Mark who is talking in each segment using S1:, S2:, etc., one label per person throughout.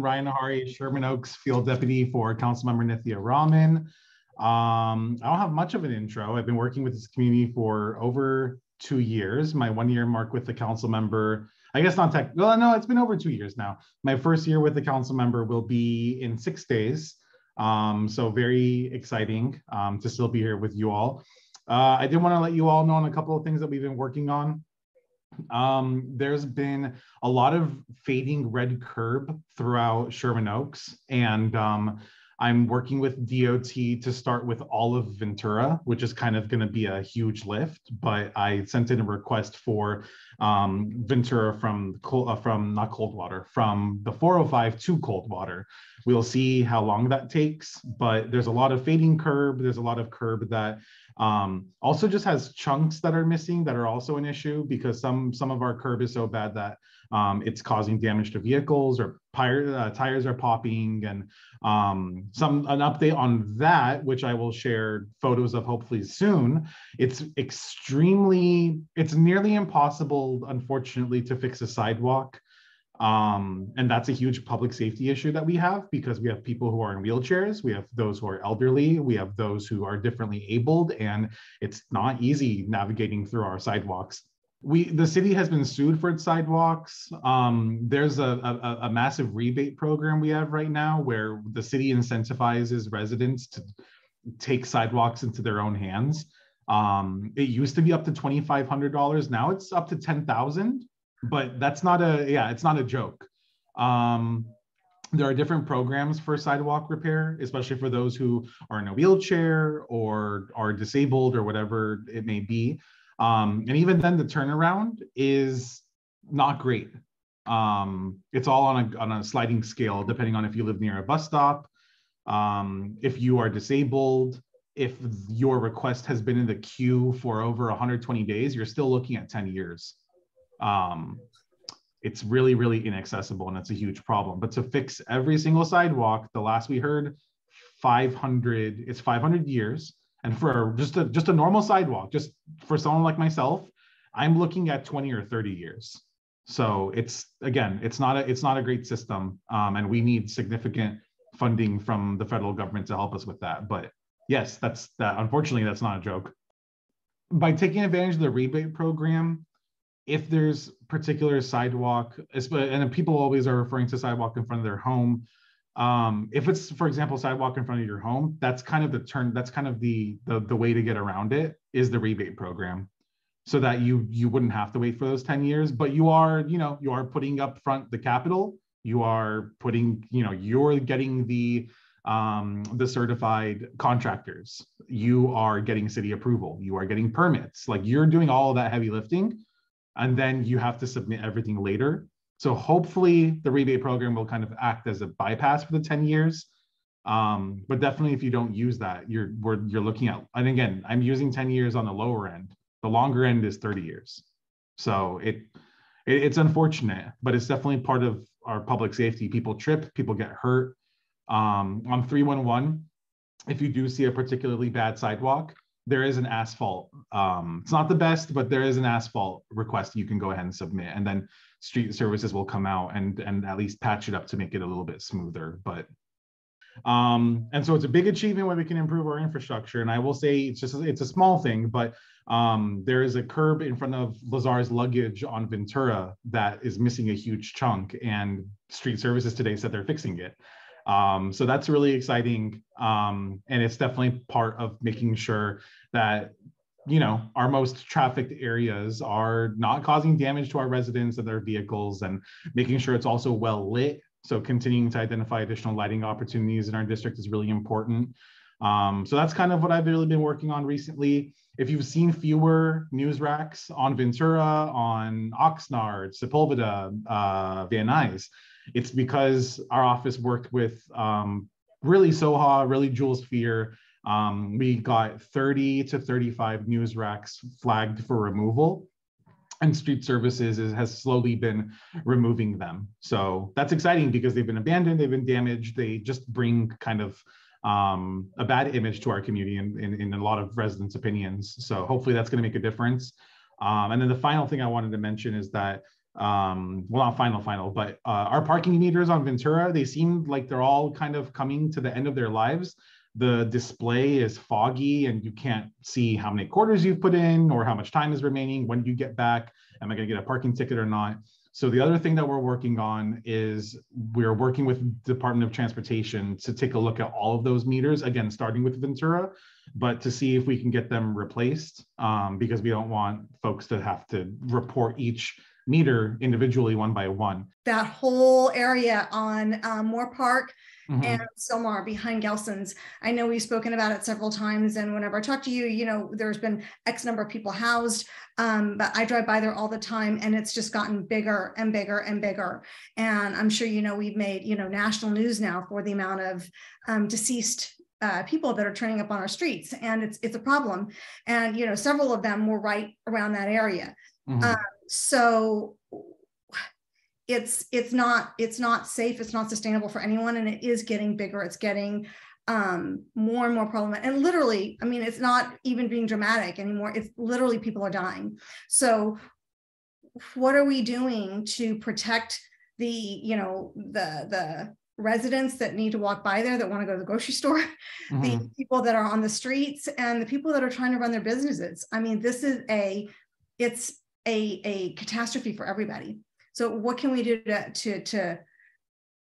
S1: Ryan Ahari, Sherman Oaks Field Deputy for Councilmember Nithya Raman. Um, I don't have much of an intro. I've been working with this community for over two years. My one year mark with the council member, I guess not tech, well, no, it's been over two years now. My first year with the council member will be in six days. Um, so very exciting um, to still be here with you all. Uh, I did want to let you all know on a couple of things that we've been working on. Um, there's been a lot of fading red curb throughout Sherman Oaks, and um, I'm working with DOT to start with all of Ventura, which is kind of going to be a huge lift. But I sent in a request for um, Ventura from uh, from not Coldwater, from the 405 to Coldwater. We'll see how long that takes, but there's a lot of fading curb. There's a lot of curb that um, also just has chunks that are missing that are also an issue because some some of our curb is so bad that um, it's causing damage to vehicles or uh, tires are popping and um, some an update on that which i will share photos of hopefully soon it's extremely it's nearly impossible unfortunately to fix a sidewalk um, and that's a huge public safety issue that we have because we have people who are in wheelchairs, we have those who are elderly, we have those who are differently abled, and it's not easy navigating through our sidewalks we the city has been sued for its sidewalks. Um, there's a, a, a, massive rebate program we have right now where the city incentivizes residents to take sidewalks into their own hands. Um, it used to be up to twenty five hundred dollars. Now it's up to ten thousand, but that's not a yeah, it's not a joke. Um, there are different programs for sidewalk repair, especially for those who are in a wheelchair or are disabled or whatever it may be. Um, and even then, the turnaround is not great. Um, it's all on a, on a sliding scale, depending on if you live near a bus stop, um, if you are disabled, if your request has been in the queue for over 120 days, you're still looking at 10 years. Um, it's really, really inaccessible and it's a huge problem. But to fix every single sidewalk, the last we heard, 500, it's 500 years. And for just a just a normal sidewalk, just for someone like myself, I'm looking at 20 or 30 years. So it's again, it's not a it's not a great system, um, and we need significant funding from the federal government to help us with that. But yes, that's that. Unfortunately, that's not a joke. By taking advantage of the rebate program, if there's particular sidewalk, and people always are referring to sidewalk in front of their home, um, if it's for example sidewalk in front of your home that's kind of the turn that's kind of the, the the way to get around it is the rebate program so that you you wouldn't have to wait for those 10 years but you are you know you are putting up front the capital you are putting you know you're getting the um, the certified contractors you are getting city approval you are getting permits like you're doing all that heavy lifting and then you have to submit everything later so hopefully the rebate program will kind of act as a bypass for the 10 years. Um, but definitely if you don't use that, you're you're looking at, and again, I'm using 10 years on the lower end. The longer end is 30 years. So it, it it's unfortunate, but it's definitely part of our public safety. People trip, people get hurt. Um, on 311, if you do see a particularly bad sidewalk, there is an asphalt. Um, it's not the best, but there is an asphalt request you can go ahead and submit. And then street services will come out and and at least patch it up to make it a little bit smoother but um and so it's a big achievement where we can improve our infrastructure and i will say it's just it's a small thing but um there is a curb in front of lazar's luggage on ventura that is missing a huge chunk and street services today said they're fixing it um, so that's really exciting. Um, and it's definitely part of making sure that you know our most trafficked areas are not causing damage to our residents and their vehicles and making sure it's also well lit. So continuing to identify additional lighting opportunities in our district is really important. Um, so that's kind of what i've really been working on recently. If you've seen fewer news racks on ventura on oxnard sepulveda uh, van nuys it's because our office worked with um, really soha really jules fear um, we got 30 to 35 news racks flagged for removal and street services is, has slowly been removing them. So that's exciting because they've been abandoned, they've been damaged, they just bring kind of um, a bad image to our community in, in, in, a lot of residents' opinions. So hopefully that's going to make a difference. Um, and then the final thing I wanted to mention is that um well not final final but uh, our parking meters on ventura they seem like they're all kind of coming to the end of their lives. The display is foggy and you can't see how many quarters you've put in or how much time is remaining when you get back am i going to get a parking ticket or not? So the other thing that we're working on is we're working with the department of transportation to take a look at all of those meters again starting with ventura but to see if we can get them replaced um, because we don't want folks to have to report each meter individually one by one.
S2: That whole area on um, Moorpark mm-hmm. and Sylmar behind Gelson's. I know we've spoken about it several times, and whenever I talk to you, you know, there's been X number of people housed, um, but I drive by there all the time, and it's just gotten bigger and bigger and bigger. And I'm sure you know we've made you know national news now for the amount of um, deceased uh, people that are turning up on our streets, and it's it's a problem. And you know, several of them were right around that area. Mm-hmm. Um, so it's it's not it's not safe it's not sustainable for anyone and it is getting bigger it's getting um, more and more problematic and literally i mean it's not even being dramatic anymore it's literally people are dying so what are we doing to protect the you know the the residents that need to walk by there that want to go to the grocery store mm-hmm. the people that are on the streets and the people that are trying to run their businesses i mean this is a it's a, a catastrophe for everybody. So what can we do to, to, to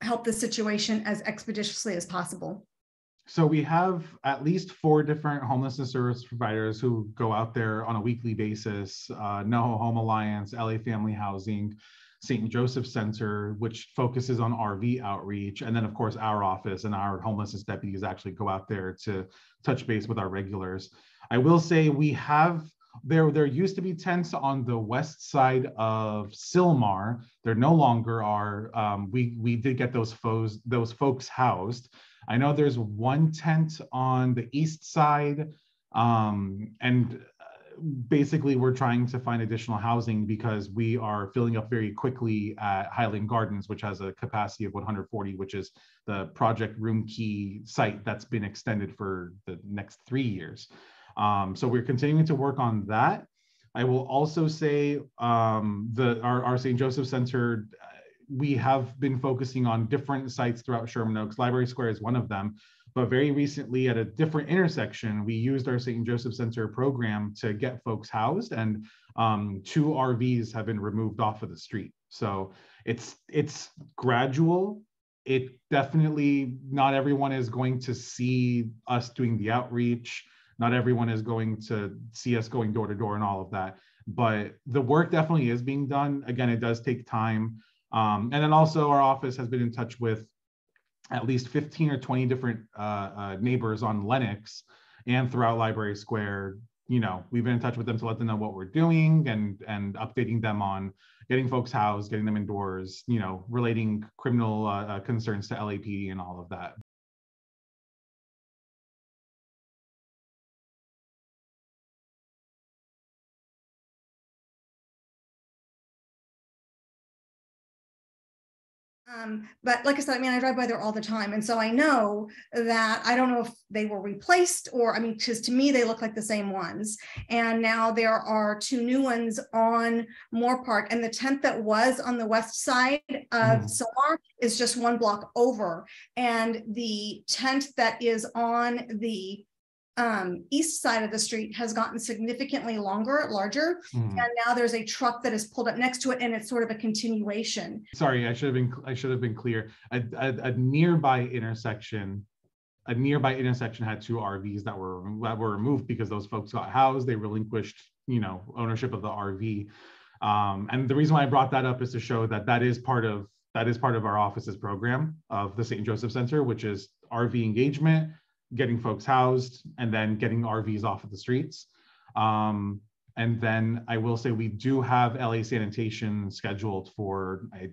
S2: help the situation as expeditiously as possible?
S1: So we have at least four different homelessness service providers who go out there on a weekly basis. Uh, NoHo Home Alliance, LA Family Housing, St. Joseph Center, which focuses on RV outreach. And then, of course, our office and our homelessness deputies actually go out there to touch base with our regulars. I will say we have there there used to be tents on the west side of Sylmar. There no longer are. Um, we we did get those foes those folks housed. I know there's one tent on the east side, um, and uh, basically we're trying to find additional housing because we are filling up very quickly at Highland Gardens, which has a capacity of 140, which is the project Roomkey site that's been extended for the next three years. Um, so we're continuing to work on that. I will also say um, the our, our St. Joseph Center, uh, we have been focusing on different sites throughout Sherman Oaks. Library Square is one of them. But very recently, at a different intersection, we used our St. Joseph Center program to get folks housed, and um, two RVs have been removed off of the street. So it's it's gradual. It definitely not everyone is going to see us doing the outreach not everyone is going to see us going door to door and all of that but the work definitely is being done again it does take time um, and then also our office has been in touch with at least 15 or 20 different uh, uh, neighbors on Lenox and throughout Library Square. You know, we've been in touch with them to let them know what we're doing and and updating them on getting folks housed, getting them indoors. You know, relating criminal uh, uh concerns to LAPD and all of that.
S2: Um, but like I said, I mean, I drive by there all the time. And so I know that I don't know if they were replaced or, I mean, because to me, they look like the same ones. And now there are two new ones on Moorpark. And the tent that was on the west side of mm. Sylmar is just one block over. And the tent that is on the um, east side of the street has gotten significantly longer, larger, mm. and now there's a truck that is pulled up next to it, and it's sort of a continuation.
S1: Sorry, I should have been I should have been clear. A, a, a nearby intersection, a nearby intersection had two RVs that were that were removed because those folks got housed. They relinquished, you know, ownership of the RV. Um, and the reason why I brought that up is to show that that is part of that is part of our office's program of the St. Joseph Center, which is RV engagement getting folks housed and then getting RVs off of the streets. Um, and then I will say we do have LA sanitation scheduled for a,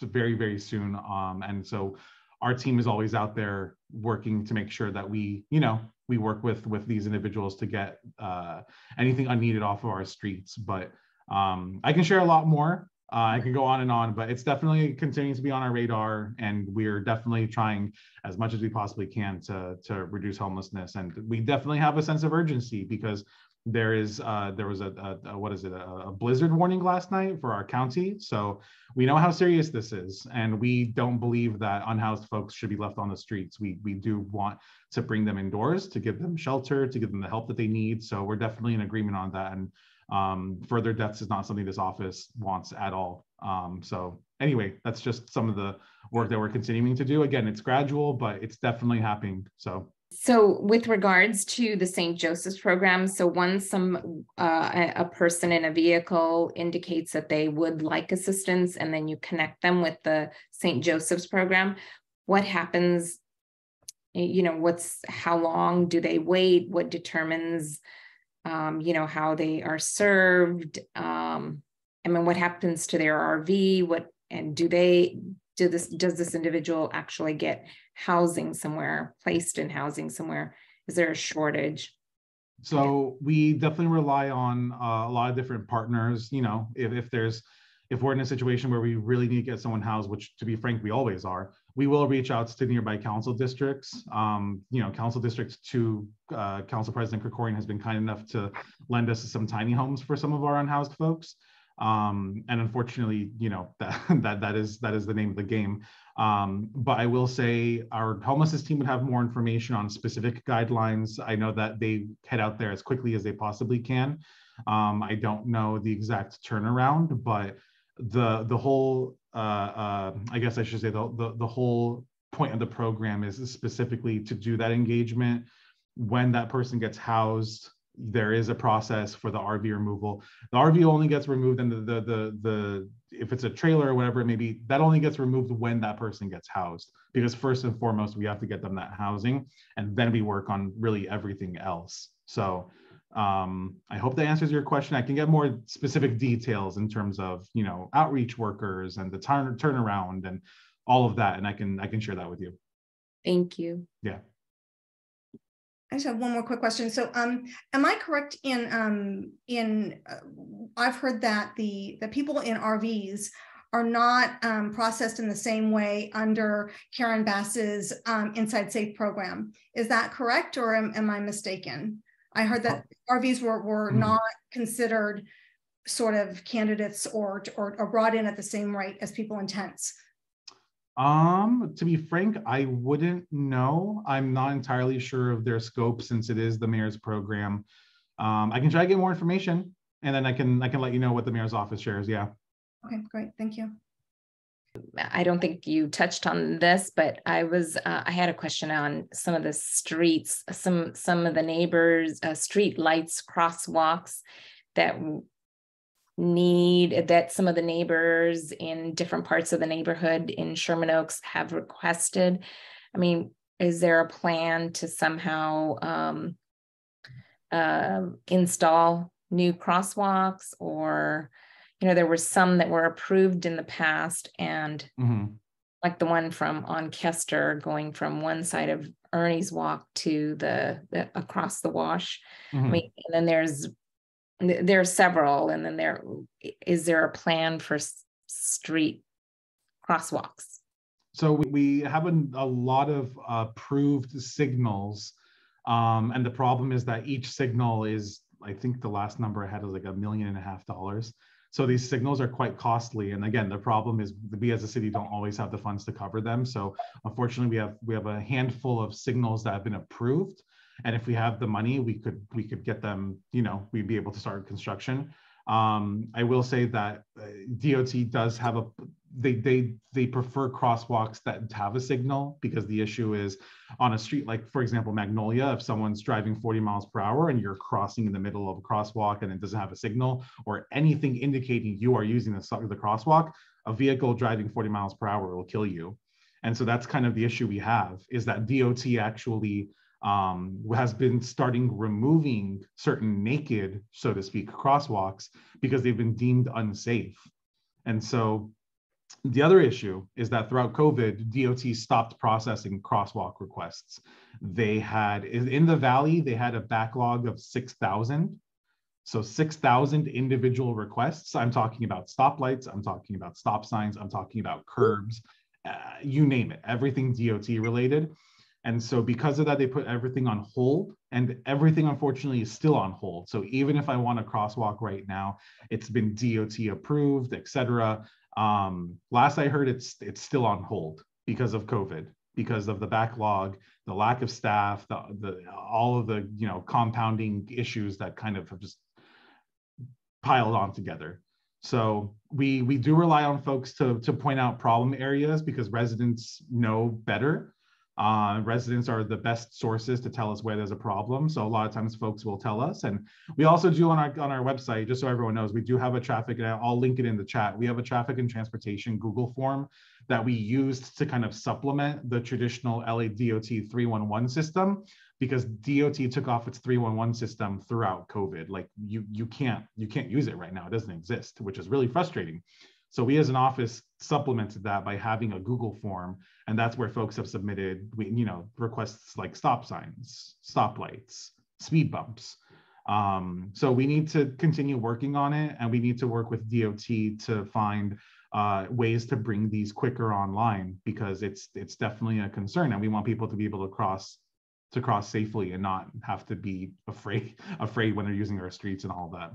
S1: very, very soon. Um, and so our team is always out there working to make sure that we, you know, we work with with these individuals to get uh, anything unneeded off of our streets. But um, I can share a lot more uh, I can go on and on, but it's definitely continuing to be on our radar, and we're definitely trying as much as we possibly can to to reduce homelessness. And we definitely have a sense of urgency because there is uh, there was a, a, a, what is it a, a, blizzard warning last night for our county. So we know how serious this is and we don't believe that unhoused folks should be left on the streets. We we do want to bring them indoors to give them shelter to give them the help that they need. So we're definitely in agreement on that and um, further deaths is not something this office wants at all um, so anyway that's just some of the work that we're continuing to do again it's gradual but it's definitely happening so
S3: so, with regards to the St. Joseph's program, so once some uh, a, a person in a vehicle indicates that they would like assistance, and then you connect them with the St. Joseph's program, what happens? You know, what's how long do they wait? What determines, um, you know, how they are served? Um, I mean, what happens to their RV? What and do they do this? Does this individual actually get housing somewhere, placed in housing somewhere? Is there a shortage?
S1: So we definitely rely on uh, a lot of different partners. You know, if, if there's if we're in a situation where we really need to get someone housed, which to be frank, we always are, we will reach out to nearby council districts. Um, you know, council districts to uh, Council President Krikorian has been kind enough to lend us some tiny homes for some of our unhoused folks. Um, and unfortunately, you know, that, that, that is that is the name of the game. Um, but I will say our homelessness team would have more information on specific guidelines. I know that they head out there as quickly as they possibly can. Um, I don't know the exact turnaround, but the the whole uh, uh, I guess I should say the, the the whole point of the program is specifically to do that engagement when that person gets housed there is a process for the RV removal. The RV only gets removed and the, the, the, the, if it's a trailer or whatever it may be, that only gets removed when that person gets housed. Because first and foremost, we have to get them that housing and then we work on really everything else. So um, I hope that answers your question. I can get more specific details in terms of, you know, outreach workers and the turn turnaround and all of that. And I can, I can share that with you.
S3: Thank you.
S1: Yeah.
S2: I just have one more quick question. So, um, am I correct in um, in uh, I've heard that the the people in RVs are not um, processed in the same way under Karen Bass's um, Inside Safe program. Is that correct, or am, am I mistaken? I heard that RVs were were mm-hmm. not considered sort of candidates or, or or brought in at the same rate as people in tents.
S1: Um, to be frank, I wouldn't know. I'm not entirely sure of their scope since it is the mayor's program. Um, I can try to get more information and then I can I can let you know what the mayor's office shares. Yeah.
S2: Okay, great. Thank you.
S3: I don't think you touched on this, but I was uh, I had a question on some of the streets, some some of the neighbors, uh, street lights, crosswalks that need that some of the neighbors in different parts of the neighborhood in Sherman Oaks have requested? I mean, is there a plan to somehow um, uh, install new crosswalks or you know there were some that were approved in the past and mm-hmm. like the one from on Kester going from one side of Ernie's walk to the, the across the wash mm-hmm. I mean and then there's there are several and then there is there a plan for street crosswalks
S1: so we have a, a lot of approved signals um, and the problem is that each signal is i think the last number i had was like a million and a half dollars so these signals are quite costly. And again the problem is we as a city don't always have the funds to cover them. So unfortunately we have we have a handful of signals that have been approved. And if we have the money we could we could get them you know we'd be able to start construction um, i will say that uh, dot does have a they they they prefer crosswalks that have a signal because the issue is on a street like for example magnolia if someone's driving 40 miles per hour and you're crossing in the middle of a crosswalk and it doesn't have a signal or anything indicating you are using the, the crosswalk a vehicle driving 40 miles per hour will kill you. And so that's kind of the issue we have is that dot actually um, has been starting removing certain naked, so to speak, crosswalks because they've been deemed unsafe. And so the other issue is that throughout COVID, DOT stopped processing crosswalk requests. They had, in the Valley, they had a backlog of 6,000. So 6,000 individual requests. I'm talking about stoplights, I'm talking about stop signs, I'm talking about curbs, uh, you name it, everything DOT related And so because of that, they put everything on hold and everything unfortunately is still on hold. So even if I want a crosswalk right now, it's been DOT approved, et cetera. Um, last I heard, it's it's still on hold because of COVID, because of the backlog, the lack of staff, the, the all of the you know compounding issues that kind of have just piled on together. So we we do rely on folks to to point out problem areas because residents know better. Uh, residents are the best sources to tell us where there's a problem. So a lot of times folks will tell us. And we also do on our on our website, just so everyone knows, we do have a traffic, and I'll link it in the chat. We have a traffic and transportation Google form that we used to kind of supplement the traditional LA DOT 311 system because DOT took off its 311 system throughout COVID. Like you you can't you can't use it right now. It doesn't exist, which is really frustrating. So we as an office supplemented that by having a Google form, and that's where folks have submitted, you know, requests like stop signs, stoplights, speed bumps. Um, so we need to continue working on it, and we need to work with DOT to find uh, ways to bring these quicker online because it's it's definitely a concern, and we want people to be able to cross to cross safely and not have to be afraid afraid when they're using our streets and all that.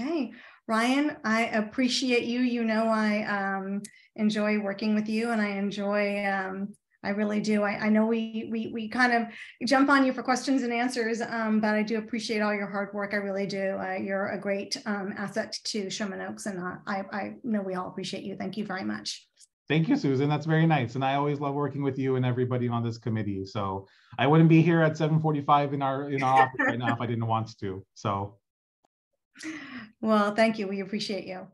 S2: Okay, Ryan, I appreciate you. You know, I um, enjoy working with you and I enjoy, um, I really do. I, I, know we, we, we kind of jump on you for questions and answers, um, but I do appreciate all your hard work. I really do. Uh, you're a great um, asset to Sherman Oaks and I, I know we all appreciate you. Thank you very much.
S1: Thank you, Susan. That's very nice. And I always love working with you and everybody on this committee. So I wouldn't be here at 745 in our, in our office right now if I didn't want to. So
S2: well, thank you. We appreciate you.